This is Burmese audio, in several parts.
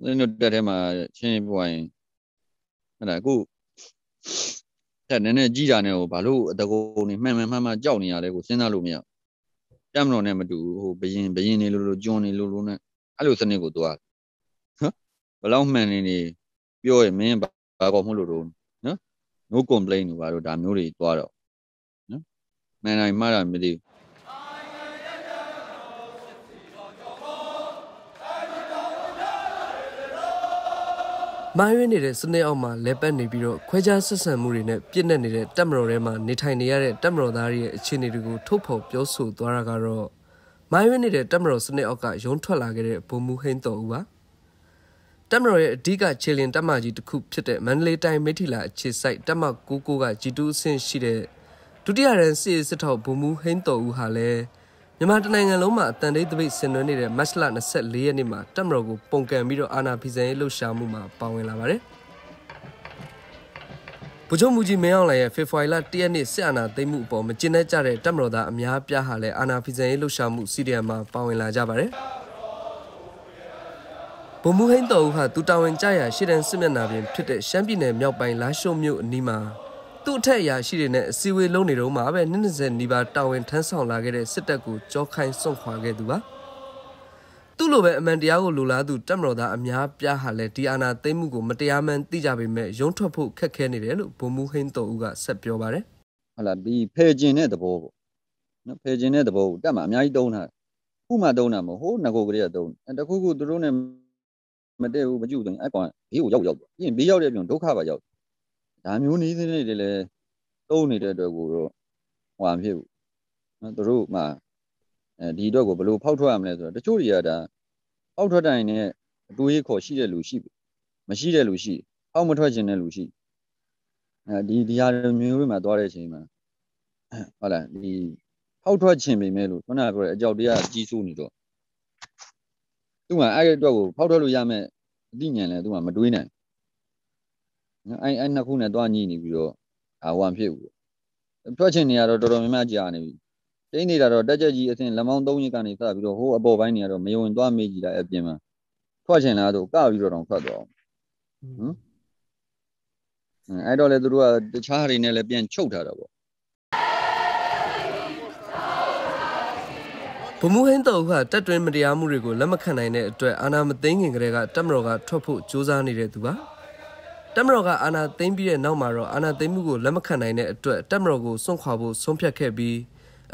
ဦးဇင်းတို့တက်ထဲမှာချင်းပွားရင်အဲ့ဒါအခုတက်နည်းနည်းကြီးတာနဲ့ဟိုဘာလို့အတကုံနေမှန်မှန်မှန်မှန်ကြောက်နေရလဲကိုစဉ်းစားလို့မရတက်မလို့နဲ့မတူဟိုဘယင်ဘယင်နေလို့လို့ကျွန်းနေလို့လို့နဲ့အဲ့လိုစနစ်ကိုသွားဟမ်ဘလောက်မှန်နေနေပြောရင်မင်းဘာကောမလို့တော့နော် no complain လို့ဘာလို့ဒါမျိုးတွေသွားတော့နော်မှန်တိုင်းမှားတာမသိဘူး မိုင်းရင်းနေတဲ့စနစ်အောက်မှာလဲပတ်နေပြီးတော့ခွဲခြားဆက်ဆံမှုတွေနဲ့ပြည့်နေနေတဲ့တက်မတော်ထဲမှာနေထိုင်နေရတဲ့တက်မတော်သားတွေရဲ့အခြေအနေတွေကိုထုတ်ဖော်ပြောဆိုသွားတာကတော့မိုင်းရင်းနေတဲ့တက်မတော်စနစ်အောက်ကရုံးထွက်လာခဲ့တဲ့ဘုံမူဟိန်းတော်ဦးပါတက်မတော်ရဲ့အဓိကခြေလင်တက်မကြီးတစ်ခုဖြစ်တဲ့မန္တလေးတိုင်းမိထီလာအခြေစိုက်တက်မ99က G2 အဆင့်ရှိတဲ့ဒုတိယရန်စစ်စစ်ထောက်ဘုံမူဟိန်းတော်ဦးဟာလည်း မြန်မာတနိုင်ငံလုံးမှာအတန်တိတ်တပိတ်ဆင်နွှဲနေတဲ့မတ်လ24ရက်နေ့မှာတက်မတော်ကိုပုံကန်ပြီးတော့အာဏာဖီဆန်ရေးလှုပ်ရှားမှုမှာပါဝင်လာပါတယ်။ဗိုလ်ချုပ်မူကြီးမင်းအောင်လှိုင်ရဲ့ဖေဖော်ဝါရီလ1ရက်နေ့စစ်အာဏာသိမ်းမှုအပေါ်မကျေနပ်ကြတဲ့တက်မတော်သားအများပြားဟာလည်းအာဏာဖီဆန်ရေးလှုပ်ရှားမှုစီဒီအမ်မှာပါဝင်လာကြပါတယ်။ဗိုလ်မှူးဟိန်းတော်ဦးဟာသူတာဝန်ကြရာရှေ့တန်းစစ်မျက်နှာပြင်ဖြစ်တဲ့ရှမ်းပြည်နယ်မြောက်ပိုင်းလာရှုံမြို့အနီးမှာ သူ့အထက်အရာရှိတွေနဲ့အစည်းအဝေးလုပ်နေတော့မှပဲနှစ်20နီးပါးတာဝန်ထမ်းဆောင်လာခဲ့တဲ့စစ်တပ်ကိုကြောခိုင်းစွန့်ခွာခဲ့သူပါသူ့လိုပဲအမှန်တရားကိုလိုလားသူတက်မတော်သားအများပြားဟာလည်းဒီအာဏာသိမ်းမှုကိုမတရားမှန်သိကြပေမဲ့ရုံးထွက်ဖို့ခက်ခဲနေတယ်လို့ဗိုလ်မှူးဟိန်းတော်ဦးကဆက်ပြောပါတယ်ဟုတ်လားဒီဖယ်ကျင်တဲ့သဘောပေါ့နော်ဖယ်ကျင်တဲ့သဘောကိုတက်မှာအများကြီးတုံးတာခုမှတုံးတာမဟုတ်ဟိုးငကိုကလေးကတုံးအဲတခုခုသူတို့နဲ့မတည့်ဘူးမကြည့်ဘူးအဲ့ကောင်ဘေးကိုရောက်ရောက်ပြီးရင်ဘေးရောက်တဲ့ပြုံဒုက္ခပါရောက် ဒါမျိုးနည်းစနစ်တွေလည်းတုံးနေတဲ့အတွက်ကိုတော့ဟွာဖြစ်ဘူးနော်သူတို့မှအဲဒီအတွက်ကိုဘယ်လိုဖောက်ထွက်ရမလဲဆိုတော့တချို့တွေကဒါဖောက်ထွက်တိုင်းနဲ့အတွေးခေါ်ရှိတဲ့လူရှိမရှိတဲ့လူရှိဖောက်မထွက်ခြင်းတဲ့လူရှိအဲဒီဒီဟာမျိုးတွေမှာသွားတဲ့အချိန်မှာဟုတ်လားဒီဖောက်ထွက်ခြင်းပေမဲ့လို့ခုနကပြောတဲ့အကြောက်တရားကြီးစိုးနေတော့သူကအဲ့ဒီအတွက်ကိုဖောက်ထွက်လို့ရမယ်အသိဉာဏ်လည်းသူကမတွေးနိုင် နော်အဲ့အဲ့နှစ်ခုနဲ့တွားညှိနေပြီးတော့အာဝမ်ဖြစ်ဘူးထွက်ချင်နေရတော့တော်တော်များများကြာနေပြီတိတ်နေတာတော့တက်ကြကြီးအစဉ်လက်မောင်း၃ရက်ကနေစပြီးတော့ဟိုးအပေါ်ပိုင်းနေရတော့မယုံသွားမေးကြည့်လိုက်အပြင်မှာထွက်ချင်လားဆိုကပြီးတော့တောင်ထွက်သွားအောင်ဟမ်အဲ့တော့လေသူတို့ကတခြားဟာတွေနဲ့လည်းပြန်ချုပ်ထားတာပေါ့ဗမှုဟင်းတော်ကတက်တွင်းမတရားမှုတွေကိုလက်မခံနိုင်တဲ့အတွက်အာဏာမသိမ်းခင်ကတည်းကတက်မတော်ကထွက်ဖို့ကြိုးစားနေတဲ့သူပါ။ တက်မတော်ကအာဏာသိမ်းပြီးတဲ့နောက်မှာတော့အာဏာသိမ်းမှုကိုလက်မခံနိုင်တဲ့အတွက်တက်မတော်ကိုစွန့်ခွာဖို့ဆုံးဖြတ်ခဲ့ပြီး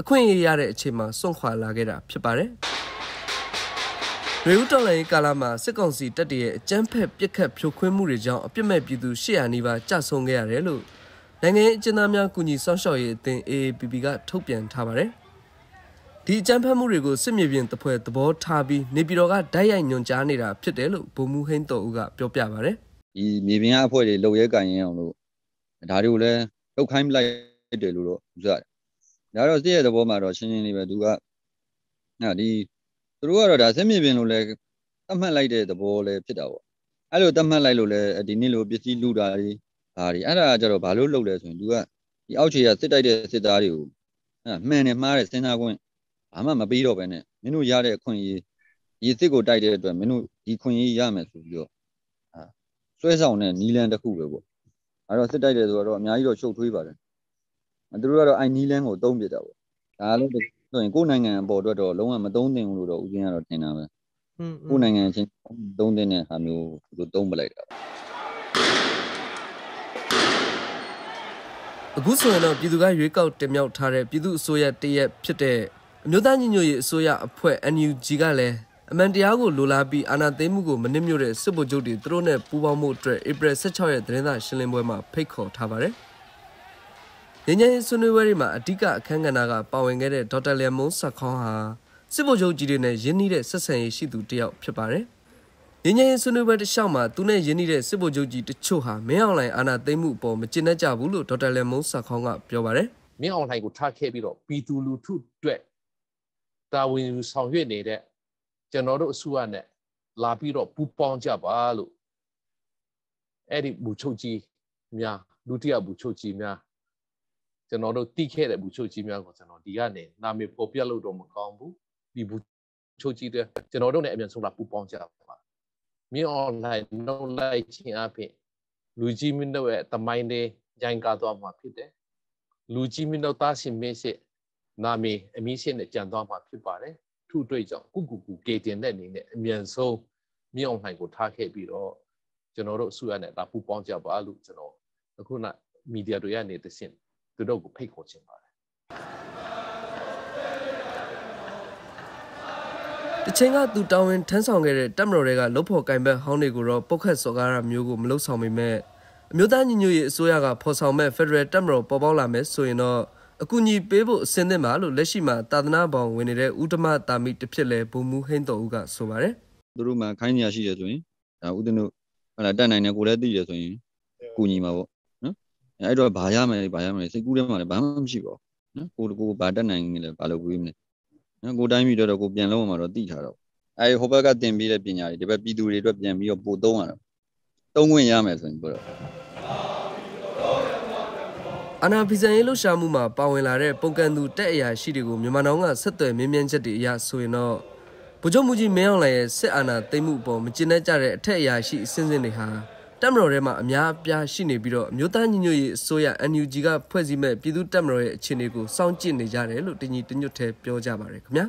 အခွင့်အရေးရတဲ့အချိန်မှာစွန့်ခွာလာခဲ့တာဖြစ်ပါတယ်။ရေဦးတော်လိုင်းကာလာမှာစစ်ကောင်စီတပ်တွေရဲ့အကြမ်းဖက်ပစ်ခတ်ဖြိုခွင်းမှုတွေကြောင့်အပြစ်မဲ့ပြည်သူ800နီးပါးကြာဆုံးခဲ့ရတယ်လို့နိုင်ငံရေးအကျဉ်းသားများကူညီဆောင်ရှောက်ရေးအသင်း AAPP ကထုတ်ပြန်ထားပါတယ်။ဒီအကြမ်းဖက်မှုတွေကိုစစ်မြေပြင်တပွဲသဘောထားပြီးနေပြည်တော်ကဓာတ်ရိုက်ညွှန်ကြားနေတာဖြစ်တယ်လို့ဗိုလ်မှူးဟိန်းတော်ဦးကပြောပြပါဗျ။ ဒီမြေပြင်အဖွဲတွေလှုပ်ရဲကင်ရင်အောင်လို့ဒါတွေကိုလည်းလှုပ်ခိုင်းလိုက်တယ်လို့တော့ယူဆတယ်ဒါတော့သိရတဲ့ဘောမှာတော့ရှင်းရှင်းလေးပဲသူကဟာဒီသူတို့ကတော့ဒါစစ်မြေပြင်လို့လည်းသတ်မှတ်လိုက်တဲ့သဘောလည်းဖြစ်တာပေါ့အဲ့လိုသတ်မှတ်လိုက်လို့လည်းဒီနေ့လိုပစ္စည်းလူတာတွေဘာတွေအဲ့ဒါကြတော့ဘာလို့လှုပ်လဲဆိုရင်သူကဒီအောက်ခြေကစစ်တိုက်တဲ့စစ်သားတွေကိုအဲ့မှန်တယ်မှားတယ်စဉ်းစားခွင့်ဘာမှမပြီးတော့ပဲနဲ့မင်းတို့ရတဲ့အခွင့်အရေးဒီစစ်ကိုတိုက်တဲ့အတွက်မင်းတို့ဒီခွင့်အရေးရမယ်ဆိုပြီးတော့ ဆွဲဆောင်တဲ့နီလန်တစ်ခုပဲပေါ့အဲ့တော့စစ်တိုက်တယ်ဆိုတော့အများကြီးတော့ရှုပ်ထွေးပါတယ်သူတို့ကတော့အိုင်နီလန်ကိုသုံးပြတာပေါ့ဒါလည်းဆိုရင်ကိုယ်နိုင်ငံအပေါ်အတွက်တော့လုံးဝမသုံးသင့်ဘူးလို့တော့ဦးဇင်းကတော့ထင်တာပဲကိုယ်နိုင်ငံချင်းသုံးသင့်တဲ့ဟာမျိုးသူတို့သုံးပလိုက်တာအခုဆိုရင်တော့ပြည်သူကရွေးကောက်တင်မြှောက်ထားတဲ့ပြည်သူအစိုးရတရက်ဖြစ်တဲ့အမျိုးသားညီညွတ်ရေးအစိုးရအဖွဲ့ NUG ကလည်း အမှန်တရားကိုလိုလားပြီးအာဏာသိမ်းမှုကိုမနစ်မြို့တဲ့စစ်ဗိုလ်ချုပ်တွေသူတို့နဲ့ပူးပေါင်းမှုအတွက်ဧပြီ16ရက်သတင်းစာရှင်းလင်းပွဲမှာဖိတ်ခေါ်ထားပါတယ်။ငញ្ញရင်ဆွေးနွေးပွဲတွေမှာအဓိကအခမ်းကဏ္ဍကပါဝင်ခဲ့တဲ့ဒေါက်တာလျံမုံဆက်ခေါင်းဟာစစ်ဗိုလ်ချုပ်ကြီးတွေနဲ့ရင်းနှီးတဲ့ဆက်ဆံရေးရှိသူတစ်ယောက်ဖြစ်ပါတယ်။ငញ្ញရင်ဆွေးနွေးပွဲတစ်လျှောက်မှာသူနဲ့ရင်းနှီးတဲ့စစ်ဗိုလ်ချုပ်ကြီးတချို့ဟာမင်းအောင်လှိုင်အာဏာသိမ်းမှုအပေါ်မကျေနပ်ကြဘူးလို့ဒေါက်တာလျံမုံဆက်ခေါင်းကပြောပါတယ်။မင်းအောင်လှိုင်ကိုထားခဲ့ပြီးတော့ပြည်သူလူထုအတွက်တာဝန်ယူဆောင်ရွက်နေတဲ့ ကျွန်တော်တို့အစိုးရနဲ့လာပြီးတော့ပူပေါင်းကြပါလို့အဲ့ဒီဘူချုပ်ကြီးများလူတိယဘူချုပ်ကြီးများကျွန်တော်တို့တိခဲ့တဲ့ဘူချုပ်ကြီးများကိုကျွန်တော်ဒီကနေနာမည်ပေါ်ပြလို့တော့မကောင်းဘူးဒီဘူချုပ်ကြီးတဲ့ကျွန်တော်တို့နဲ့အမြန်ဆုံးလာပူပေါင်းကြပါမြင့်အောင်လိုက်နှုတ်လိုက်ခြင်းအပြင်လူကြီးမင်းတို့ရဲ့တမိုင်းလေးဂျိုင်ကားသွားမှာဖြစ်တယ်လူကြီးမင်းတို့သားရှင်မင်းရှိနာမည်အမည်ရှိနဲ့ကြံသွားမှာဖြစ်ပါတယ် ထုတွေ့ကြောင့်ကုကုကူကေတင်တဲ့အနေနဲ့အမြန်ဆုံးမြင့်အောင်နိုင်ကိုထားခဲ့ပြီးတော့ကျွန်တော်တို့အစုရနဲ့ဒါပူပေါင်းကြပါလို့ကျွန်တော်အခုနမီဒီယာတွေကနေတဆင့်သူတို့ကိုဖိတ်ခေါ်ချင်ပါတယ်တချိန်ကသူတာဝန်ထမ်းဆောင်ခဲ့တဲ့တပ်မတော်တွေကလုတ်ဖို့ကင်ဘက်ဟောင်းတွေကိုတော့ပုတ်ခတ်စော်ကားတာမျိုးကိုမလုပ်ဆောင်ပေမဲ့အမျိုးသားညီညွတ်ရေးအစိုးရကဖော်ဆောင်မဲ့ Federal တပ်မတော်ပေါ်ပေါက်လာမယ်ဆိုရင်တော့ အကူအညီပေးဖို့အစင်းသင့်ပါလို့လက်ရှိမှာတာသနာပေါင်ဝင်နေတဲ့ဥဒ္ဓမတာမိတစ်ဖြစ်လဲဘုံမူဟိန်းတော်ဦးကဆိုပါတယ်သူတို့မှခိုင်းနေရရှိတယ်ဆိုရင်ဒါဥဒ္ဓနုဟလာတက်နိုင်တယ်ကိုလည်းသိတယ်ဆိုရင်ကူညီမှာပေါ့နော်အဲ့တော့ဘာရမယ်ဘာရမယ်စိတ်ကူးထဲမှာလည်းဘာမှမရှိပါဘူးနော်ကိုကိုဘာတက်နိုင်လဲဘာလို့ကူးမလဲနော်ကိုတိုင်းပြည်တော့ကိုပြန်လုံးမှာတော့သိထားတော့အဲဟိုဘက်ကတင်ပြီးတဲ့ပညာတွေဒီဘက်ပြည်သူတွေအတွက်ပြန်ပြီးတော့ပို့သုံးရတော့သုံးခွင့်ရမယ်ဆိုရင်ပြောတော့ အနာဖီဇန်ရေးလှရှာမှုမှာပါဝင်လာတဲ့ပုံကန်သူတက်အရာရှိတွေကိုမြန်မာနောင်ကဆက်သွယ်မင်းမြန်းချက်တွေအရဆိုရင်တော့ဗိုလ်ချုပ်မူကြီးမင်းအောင်လှိုင်ရဲ့စစ်အာဏာသိမ်းမှုအပေါ်မကျေနပ်ကြတဲ့အထက်အရာရှိအစင်းစင်းတွေဟာတက်မတော်ထဲမှာအများအပြားရှိနေပြီးတော့မြို့သားညီညွတ်ရေးအစိုးရ NUG ကဖွဲ့စည်းမဲ့ပြည်သူတက်မတော်ရဲ့အခြေအနေကိုစောင့်ကြည့်နေကြတယ်လို့တင်ကြီးတညွတ်ထဲပြောကြပါရယ်ခင်ဗျာ